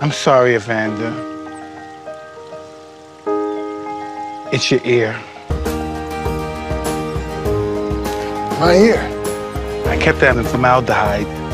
I'm sorry, Evander. It's your ear. My ear. I kept that in formaldehyde